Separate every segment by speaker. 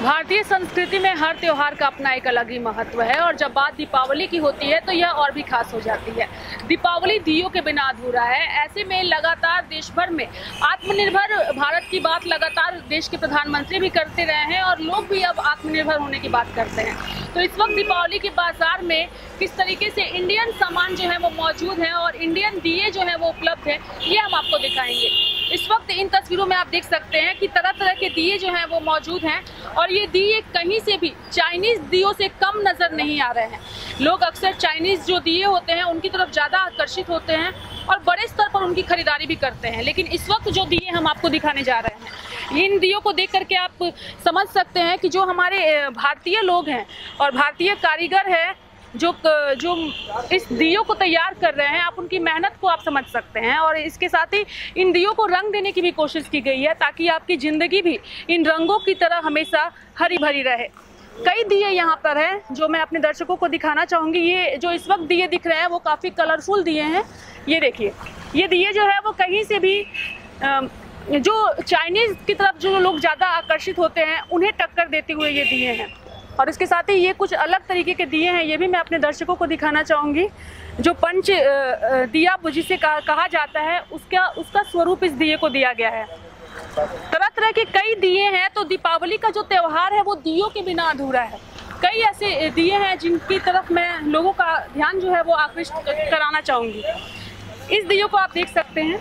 Speaker 1: भारतीय संस्कृति में हर त्योहार का अपना एक अलग ही महत्व है और जब बात दीपावली की होती है तो यह और भी खास हो जाती है। दीपावली दियो के बिना अधूरा है। ऐसे में लगातार देश भर में आत्मनिर्भर भारत की बात लगातार देश के प्रधानमंत्री भी करते रहे हैं और लोग भी अब आत्मनिर्भर होने की बात करते हैं। तो इस वक्त दीपावली के बाज़ार में किस तरीके से इंडियन सामान जो है वो मौजूद है और इंडियन दिए जो है वो उपलब्ध है, ये हम आपको दिखाएँगे। इस वक्त इन तस्वीरों में आप देख सकते हैं कि तरह तरह के दिए जो हैं वो मौजूद हैं और ये दिए कहीं से भी चाइनीज़ दियों से कम नज़र नहीं आ रहे हैं। लोग अक्सर चाइनीज़ जो दिए होते हैं, उनकी तरफ़ ज़्यादा आकर्षित होते हैं और बड़े स्तर पर उनकी खरीदारी भी करते हैं। लेकिन इस वक्त जो दिए हम आपको दिखाने जा रहे हैं, इन दियों को देख करके आप समझ सकते हैं कि जो हमारे भारतीय लोग हैं और भारतीय कारीगर हैं जो जो इस दियो को तैयार कर रहे हैं, आप उनकी मेहनत को आप समझ सकते हैं और इसके साथ ही इन दियो को रंग देने की भी कोशिश की गई है ताकि आपकी ज़िंदगी भी इन रंगों की तरह हमेशा हरी भरी रहे। कई दिए यहाँ पर हैं, जो मैं अपने दर्शकों को दिखाना चाहूँगी। ये जो इस वक्त दिए दिख रहे हैं, वो काफ़ी कलरफुल दिए हैं। ये देखिए, ये दिए जो है, वो कहीं से भी जो चाइनीज़ की तरफ़ जो लोग ज़्यादा आकर्षित होते हैं, उन्हें टक्कर देते हुए ये दिए हैं। और इसके साथ ही ये कुछ अलग तरीके के दिए हैं, ये भी मैं अपने दर्शकों को दिखाना चाहूँगी। जो पंच दिया जिसे कहा जाता है, उसका उसका स्वरूप इस दिए को दिया गया है। तरह तरह के कई दिए हैं तो दीपावली का जो त्यौहार है, वो दियो के बिना अधूरा है। कई ऐसे दिए हैं, जिनकी तरफ़ मैं लोगों का ध्यान जो है, वो आकृष्ट कराना चाहूँगी। इस दियो को आप देख सकते हैं।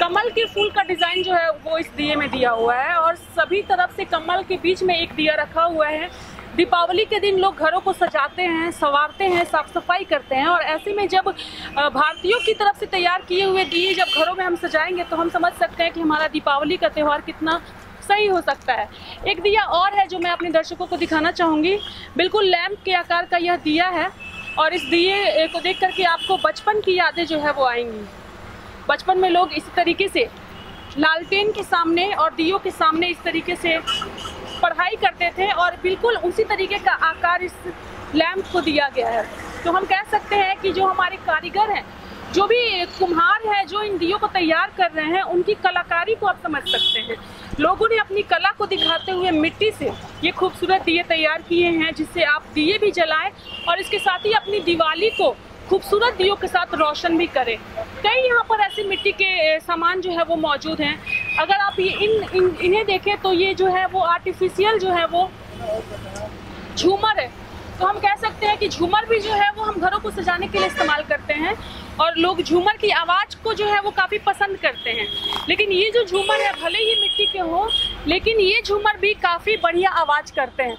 Speaker 1: कमल के फूल का डिज़ाइन जो है, वो इस दिए में दिया हुआ है, और सभी तरफ़ से कमल के बीच में एक दिया रखा हुआ है। दीपावली के दिन लोग घरों को सजाते हैं, संवारते हैं, साफ़ सफ़ाई करते हैं और ऐसे में जब भारतीयों की तरफ़ से तैयार किए हुए दिए जब घरों में हम सजाएँगे तो हम समझ सकते हैं कि हमारा दीपावली का त्यौहार कितना सही हो सकता है। एक दिया और है जो मैं अपने दर्शकों को दिखाना चाहूँगी। बिल्कुल लैम्प के आकार का यह दिया है और इस दिए को देख करके आपको बचपन की यादें जो है वो आएँगी। बचपन में लोग इस तरीके से लालटेन के सामने और दियो के सामने इस तरीके से पढ़ाई करते थे और बिल्कुल उसी तरीके का आकार इस लैम्प को दिया गया है। तो हम कह सकते हैं कि जो हमारे कारीगर हैं, जो भी कुम्हार है, जो इन दियो को तैयार कर रहे हैं, उनकी कलाकारी को आप समझ सकते हैं। लोगों ने अपनी कला को दिखाते हुए मिट्टी से ये खूबसूरत दिए तैयार किए हैं, जिससे आप दिए भी जलाएँ और इसके साथ ही अपनी दिवाली को खूबसूरत दियों के साथ रोशन भी करें। कई यहाँ पर ऐसे मिट्टी के सामान जो है वो मौजूद हैं। अगर आप ये इन, इन इन्हें देखें तो ये जो है वो आर्टिफिशियल जो है वो झूमर है। तो हम कह सकते हैं कि झूमर भी जो है वो हम घरों को सजाने के लिए इस्तेमाल करते हैं और लोग झूमर की आवाज़ को जो है वो काफ़ी पसंद करते हैं। लेकिन ये जो झूमर है भले ही मिट्टी के हो लेकिन ये झूमर भी काफ़ी बढ़िया आवाज़ करते हैं।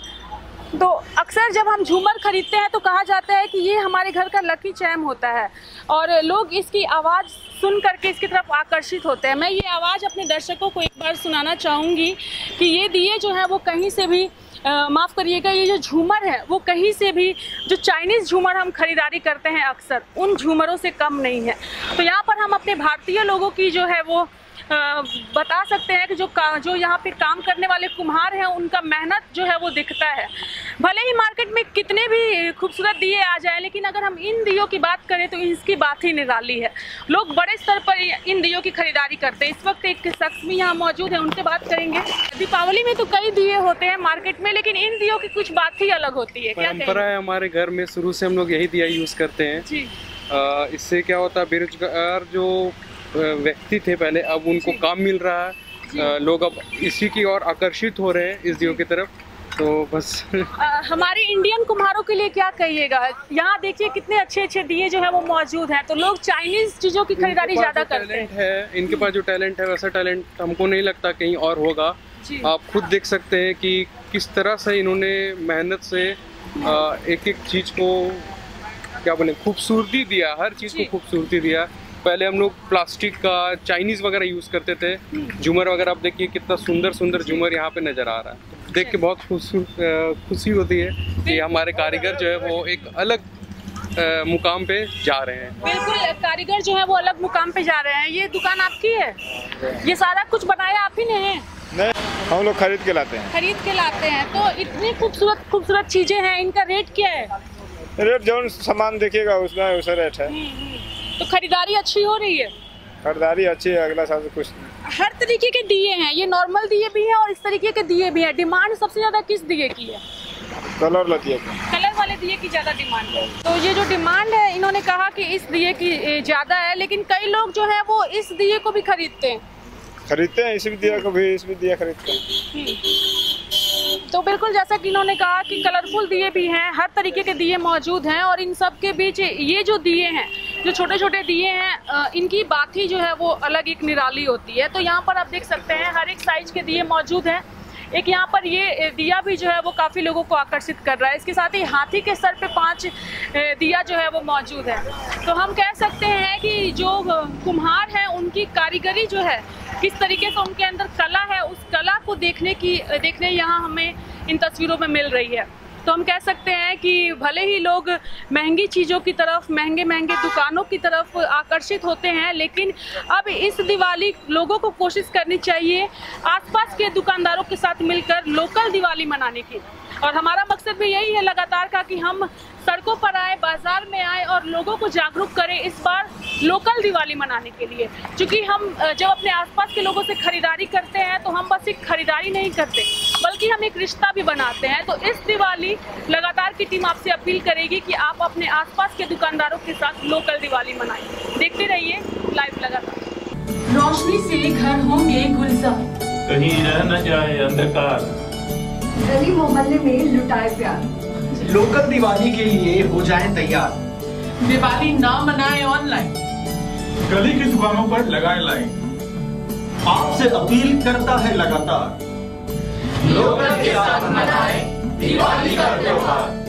Speaker 1: तो अक्सर जब हम झूमर खरीदते हैं तो कहा जाता है कि ये हमारे घर का लकी चैम होता है। और लोग इसकी आवाज़ सुन करके इसकी तरफ़ आकर्षित होते हैं। मैं ये आवाज़ अपने दर्शकों को एक बार सुनाना चाहूँगी कि ये दिए जो है वो कहीं से भी माफ़ करिएगा ये जो झूमर है वो कहीं से भी जो चाइनीज़ झूमर हम खरीदारी करते हैं अक्सर उन झूमरों से कम नहीं है। तो यहाँ पर हम अपने भारतीय लोगों की जो है वो बता सकते हैं कि जो का, जो यहाँ पे काम करने वाले कुम्हार हैं उनका मेहनत जो है वो दिखता है। भले ही मार्केट में कितने भी खूबसूरत दिए आ जाए लेकिन अगर हम इन दियो की बात करें तो इसकी बात ही निराली है। लोग बड़े स्तर पर इन दियो की खरीदारी करते हैं। इस वक्त एक शख्स भी यहाँ मौजूद है उनसे बात करेंगे। दीपावली में तो कई दिए होते हैं मार्केट में लेकिन इन दियो की कुछ बात ही अलग होती है।
Speaker 2: परंपरा है हमारे घर में शुरू से हम लोग यही दिया यूज़ करते हैं। जी। इससे क्या होता है बेरोजगार जो व्यक्ति थे पहले अब उनको काम मिल रहा है। लोग अब इसी की ओर आकर्षित हो रहे हैं इस दियो की तरफ़। तो बस।
Speaker 1: आ, हमारे इंडियन कुम्हारों के लिए क्या कहिएगा? यहाँ देखिए कितने अच्छे अच्छे दिए जो है वो मौजूद हैं। तो लोग चाइनीज़ चीज़ों की खरीदारी ज़्यादा करते
Speaker 2: हैं। है इनके पास जो टैलेंट है वैसा टैलेंट हमको नहीं लगता कहीं और होगा। आप खुद देख सकते हैं कि किस तरह से इन्होंने मेहनत से एक एक चीज़ को क्या बोले खूबसूरती दिया हर चीज़ को खूबसूरती दिया। पहले हम लोग प्लास्टिक का चाइनीज़ वगैरह यूज़ करते थे। झूमर वगैरह आप देखिए कितना सुंदर सुंदर झूमर यहाँ पे नज़र आ रहा है। देख के बहुत खुशी होती है कि हमारे कारीगर जो है वो एक अलग आ, मुकाम पे जा रहे हैं।
Speaker 1: बिल्कुल कारीगर जो है वो अलग मुकाम पे जा रहे हैं। ये दुकान आपकी है? ये सारा कुछ बनाया आप ही ने? है
Speaker 3: नहीं हम लोग खरीद के लाते हैं।
Speaker 1: खरीद के लाते हैं। तो इतनी खूबसूरत खूबसूरत चीज़ें हैं इनका रेट क्या है?
Speaker 3: रेट जो सामान देखिएगा उसमें वैसा रेट है। हम्म, हम्म।
Speaker 1: तो खरीदारी अच्छी हो रही है?
Speaker 3: खरीदारी अच्छी है अगला साल से कुछ
Speaker 1: हर तरीके के दिए हैं ये नॉर्मल दिए भी हैं और इस तरीके के दिए भी हैं। डिमांड सबसे ज़्यादा किस दिए की है?
Speaker 3: कलर लती है
Speaker 1: कलर वाले दिए की ज़्यादा डिमांड है। तो ये जो डिमांड है इन्होंने कहा कि इस दिए की ज़्यादा है लेकिन कई लोग जो है वो इस दिए को भी खरीदते हैं।
Speaker 3: खरीदते हैं इस भी दिया को भी इस भी दिया खरीदते हैं।
Speaker 1: हम्म। तो बिल्कुल जैसा कि इन्होंने कहा कि कलरफुल दिए भी हैं हर तरीके के दिए मौजूद हैं और इन सब के बीच ये जो दिए हैं जो छोटे छोटे दिए हैं इनकी बात ही जो है वो अलग एक निराली होती है। तो यहाँ पर आप देख सकते हैं, हर एक साइज़ के दिए मौजूद हैं। एक यहाँ पर ये दिया भी जो है वो काफ़ी लोगों को आकर्षित कर रहा है। इसके साथ ही हाथी के सर पे पाँच दिया जो है वो मौजूद है। तो हम कह सकते हैं कि जो कुम्हार हैं, उनकी कारीगरी जो है, किस तरीके से उनके अंदर कला है, उस कला को देखने की देखने यहाँ हमें इन तस्वीरों में मिल रही है। तो हम कह सकते हैं कि भले ही लोग महँगी चीज़ों की तरफ़, महँगे महँगे दुकानों की तरफ़ आकर्षित होते हैं, लेकिन अब इस दिवाली लोगों को कोशिश करनी चाहिए आसपास के दुकानदारों के साथ मिलकर लोकल दिवाली मनाने की। और हमारा मकसद भी यही है लगातार का कि हम सड़कों पर आए, बाज़ार में आए और लोगों को जागरूक करें। इस बार लोकल दिवाली मनाने के लिए। क्योंकि हम जब अपने आसपास के लोगों से खरीदारी करते हैं तो हम बस एक खरीदारी नहीं करते बल्कि हम एक रिश्ता भी बनाते हैं। तो इस दिवाली लगातार की टीम आपसे अपील करेगी कि आप अपने आसपास के दुकानदारों के साथ लोकल दिवाली मनाएँ। देखते रहिए लाइव लगातार।
Speaker 4: रोशनी से घर होंगे गुलजार
Speaker 5: कहीं रह न जाए अंधकार।
Speaker 6: गली मोहल्ले में लुटाए प्यार।
Speaker 7: लोकल दिवाली के लिए हो जाए तैयार।
Speaker 4: दिवाली ना मनाए ऑनलाइन
Speaker 5: गली की दुकानों पर लगाए लाइन।
Speaker 7: आपसे अपील करता है लगातार।
Speaker 4: लोकल के साथ मनाए दिवाली का त्योहार।